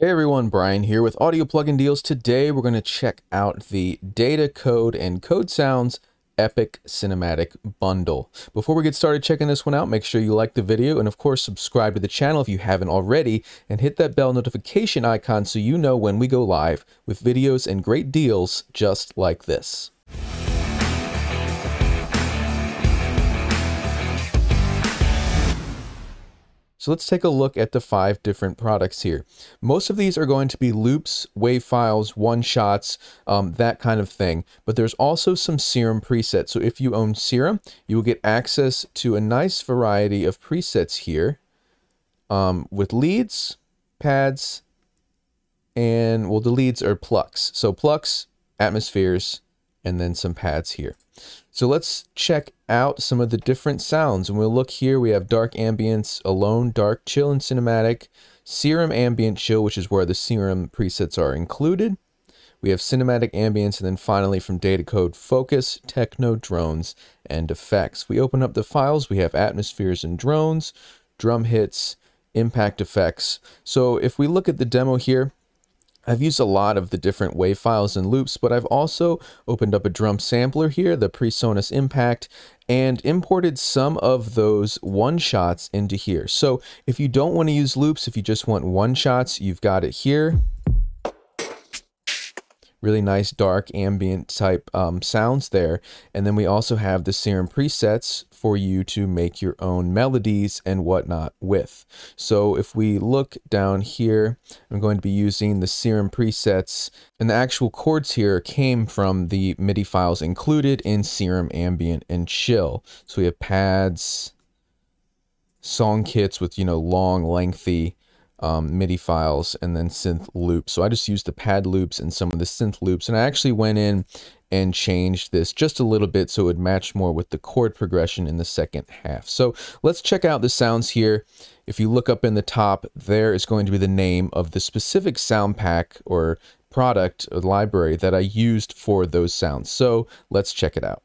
Hey everyone, Brian here with Audio Plugin Deals. Today we're going to check out the Datacode and Code Sounds Epic Cinematic Bundle. Before we get started checking this one out, make sure you like the video and of course subscribe to the channel if you haven't already and hit that bell notification icon so you know when we go live with videos and great deals just like this. So let's take a look at the five different products here. Most of these are going to be loops, wave files, one-shots, um, that kind of thing. But there's also some Serum presets. So if you own Serum, you will get access to a nice variety of presets here um, with leads, pads, and well, the leads are plucks. So plucks, atmospheres, and then some pads here. So let's check out some of the different sounds. And we'll look here, we have dark ambience, alone, dark, chill, and cinematic, serum ambient chill, which is where the serum presets are included. We have cinematic ambience, and then finally from Datacode, focus, techno, drones, and effects. We open up the files, we have atmospheres and drones, drum hits, impact effects. So if we look at the demo here, I've used a lot of the different wave files and loops, but I've also opened up a drum sampler here, the PreSonus Impact, and imported some of those one-shots into here. So if you don't want to use loops, if you just want one-shots, you've got it here really nice dark ambient type um, sounds there. And then we also have the Serum presets for you to make your own melodies and whatnot with. So if we look down here, I'm going to be using the Serum presets and the actual chords here came from the MIDI files included in Serum Ambient and Chill. So we have pads, song kits with, you know, long, lengthy um, MIDI files and then synth loops. So I just used the pad loops and some of the synth loops. And I actually went in and changed this just a little bit so it would match more with the chord progression in the second half. So let's check out the sounds here. If you look up in the top, there is going to be the name of the specific sound pack or product or library that I used for those sounds. So let's check it out.